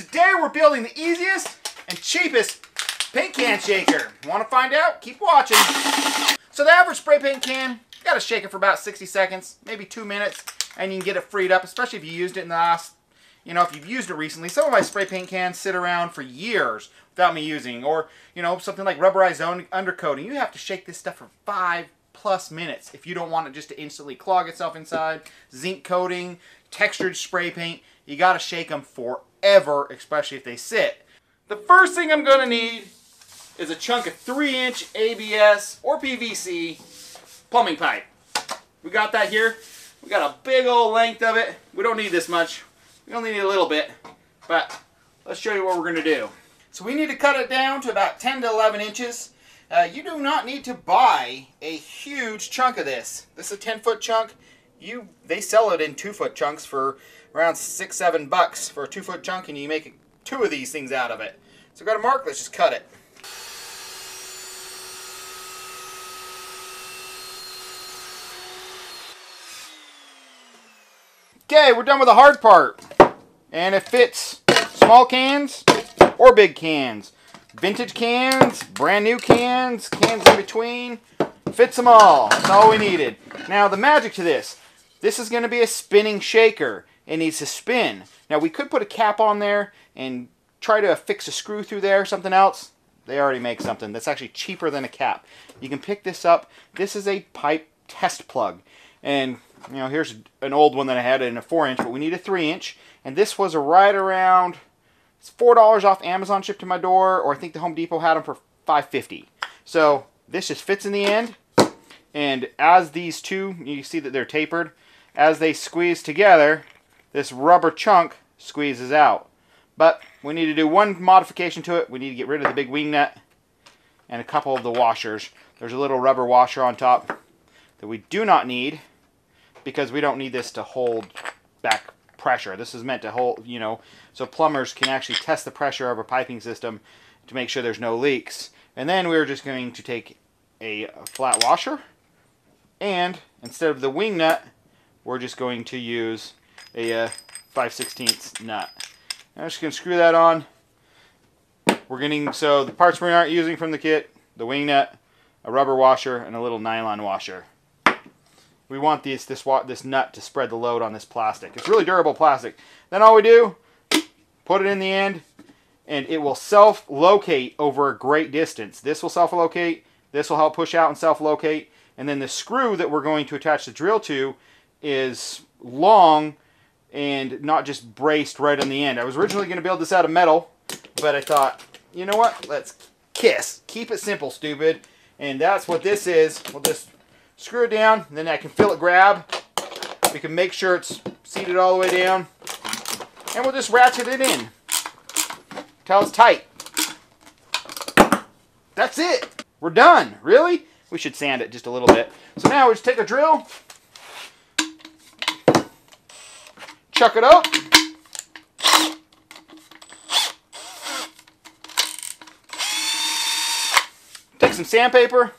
Today we're building the easiest and cheapest paint can shaker. Want to find out? Keep watching. So the average spray paint can, you gotta shake it for about 60 seconds, maybe two minutes, and you can get it freed up, especially if you used it in the last, you know, if you've used it recently. Some of my spray paint cans sit around for years without me using, or, you know, something like rubberized undercoating. You have to shake this stuff for five plus minutes if you don't want it just to instantly clog itself inside. Zinc coating, textured spray paint, you gotta shake them forever, especially if they sit. The first thing I'm gonna need is a chunk of 3 inch ABS or PVC plumbing pipe. We got that here. We got a big old length of it. We don't need this much. We only need a little bit. But let's show you what we're going to do. So we need to cut it down to about 10 to 11 inches. Uh, you do not need to buy a huge chunk of this. This is a 10 foot chunk. You They sell it in 2 foot chunks for around 6 7 bucks for a 2 foot chunk and you make two of these things out of it. So got a mark, let's just cut it. Okay, we're done with the hard part. And it fits small cans or big cans. Vintage cans, brand new cans, cans in between. Fits them all. That's all we needed. Now, the magic to this. This is going to be a spinning shaker. It needs to spin. Now, we could put a cap on there and try to fix a screw through there, or something else. They already make something that's actually cheaper than a cap. You can pick this up. This is a pipe test plug. And you know, here's an old one that I had in a 4 inch, but we need a 3 inch. And this was right around, it's $4 off Amazon shipped to my door, or I think the Home Depot had them for 550 So this just fits in the end. And as these two, you see that they're tapered, as they squeeze together, this rubber chunk squeezes out. But we need to do one modification to it. We need to get rid of the big wing nut and a couple of the washers. There's a little rubber washer on top that we do not need because we don't need this to hold back pressure. This is meant to hold, you know, so plumbers can actually test the pressure of a piping system to make sure there's no leaks. And then we're just going to take a flat washer and instead of the wing nut, we're just going to use a uh, 5 16 nut. I'm just going to screw that on. We're getting, so the parts we aren't using from the kit, the wing nut, a rubber washer, and a little nylon washer we want this this this nut to spread the load on this plastic. It's really durable plastic. Then all we do, put it in the end, and it will self-locate over a great distance. This will self-locate. This will help push out and self-locate. And then the screw that we're going to attach the drill to is long and not just braced right on the end. I was originally going to build this out of metal, but I thought, you know what? Let's kiss. Keep it simple, stupid. And that's what this is. We'll just screw it down, then I can feel it grab. We can make sure it's seated all the way down. And we'll just ratchet it in until it's tight. That's it. We're done. Really? We should sand it just a little bit. So now we just take a drill, chuck it up. Take some sandpaper,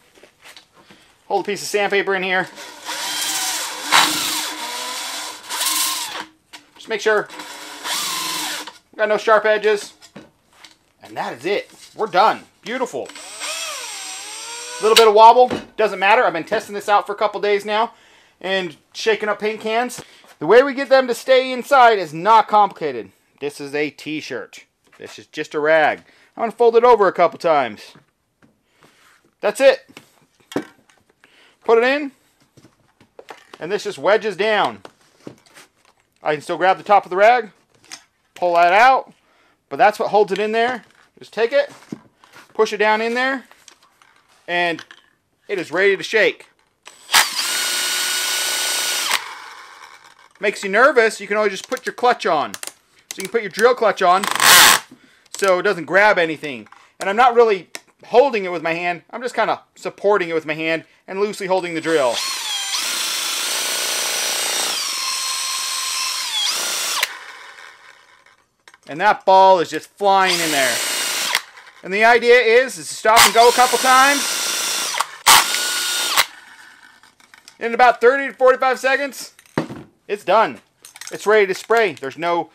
Hold a piece of sandpaper in here. Just make sure got no sharp edges. And that is it. We're done. Beautiful. A little bit of wobble. Doesn't matter. I've been testing this out for a couple days now and shaking up paint cans. The way we get them to stay inside is not complicated. This is a t-shirt. This is just a rag. I'm going to fold it over a couple times. That's it put it in, and this just wedges down. I can still grab the top of the rag, pull that out, but that's what holds it in there. Just take it, push it down in there, and it is ready to shake. Makes you nervous, you can always just put your clutch on. So you can put your drill clutch on so it doesn't grab anything. And I'm not really holding it with my hand. I'm just kind of supporting it with my hand and loosely holding the drill. And that ball is just flying in there. And the idea is, is to stop and go a couple times. In about 30 to 45 seconds, it's done. It's ready to spray. There's no,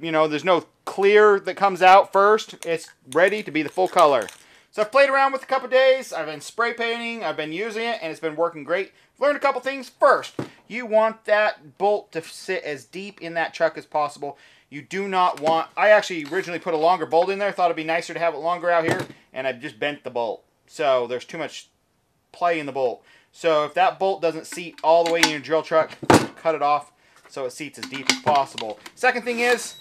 you know, there's no clear that comes out first, it's ready to be the full color. So I've played around with a couple days. I've been spray painting. I've been using it, and it's been working great. Learned a couple things. First, you want that bolt to sit as deep in that chuck as possible. You do not want... I actually originally put a longer bolt in there. Thought it'd be nicer to have it longer out here, and I've just bent the bolt. So there's too much play in the bolt. So if that bolt doesn't seat all the way in your drill chuck, cut it off so it seats as deep as possible. Second thing is,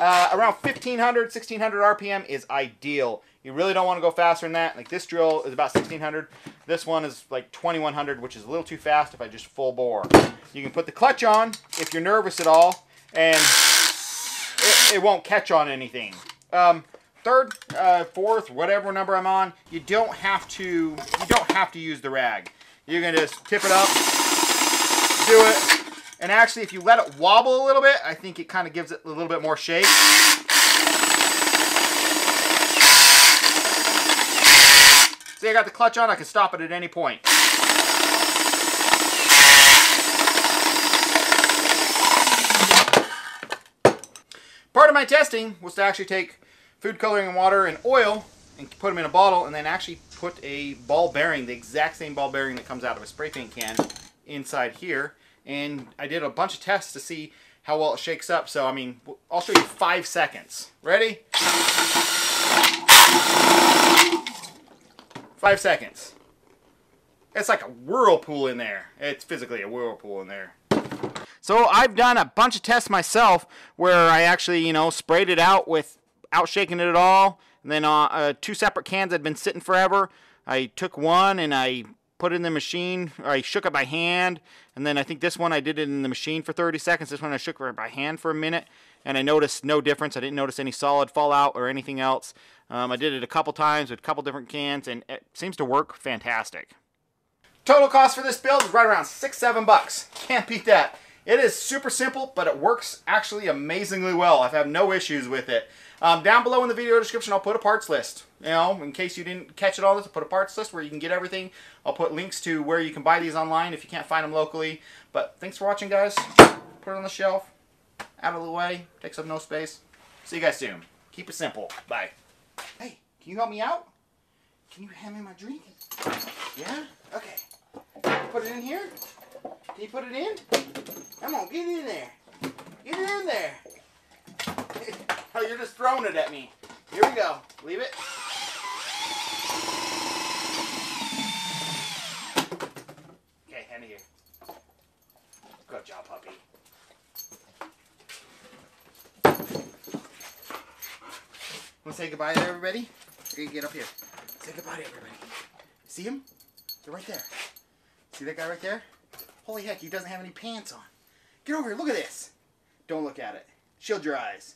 uh, around 1500, 1600 RPM is ideal. You really don't want to go faster than that. Like this drill is about 1600. This one is like 2100, which is a little too fast if I just full bore. You can put the clutch on if you're nervous at all, and it, it won't catch on anything. Um, third, uh, fourth, whatever number I'm on, you don't have to you don't have to use the rag. You can just tip it up, do it, and actually if you let it wobble a little bit, I think it kind of gives it a little bit more shape. See, I got the clutch on. I can stop it at any point. Part of my testing was to actually take food coloring and water and oil and put them in a bottle and then actually put a ball bearing, the exact same ball bearing that comes out of a spray paint can inside here. And I did a bunch of tests to see how well it shakes up. So, I mean, I'll show you five seconds. Ready? Five seconds. It's like a whirlpool in there. It's physically a whirlpool in there. So I've done a bunch of tests myself where I actually, you know, sprayed it out without shaking it at all. And then uh, uh, two separate cans had been sitting forever. I took one and I put it in the machine. I shook it by hand. And then I think this one I did it in the machine for 30 seconds. This one I shook it by hand for a minute. And I noticed no difference. I didn't notice any solid fallout or anything else. Um, I did it a couple times with a couple different cans, and it seems to work fantastic. Total cost for this build is right around six, seven bucks. Can't beat that. It is super simple, but it works actually amazingly well. I've had no issues with it. Um, down below in the video description, I'll put a parts list. You know, in case you didn't catch it all, this, I'll put a parts list where you can get everything. I'll put links to where you can buy these online if you can't find them locally. But thanks for watching, guys. Put it on the shelf. Out of the way. Takes up no space. See you guys soon. Keep it simple. Bye. Hey, can you help me out? Can you hand me my drink? Yeah? Okay. Put it in here? Can you put it in? Come on, get in there. Get in there. oh, you're just throwing it at me. Here we go. Leave it. Okay, hand it here. Good job, puppy. Want to say goodbye to everybody? Okay, get up here. Say goodbye to everybody. See him? They're right there. See that guy right there? Holy heck, he doesn't have any pants on. Get over here, look at this. Don't look at it. Shield your eyes.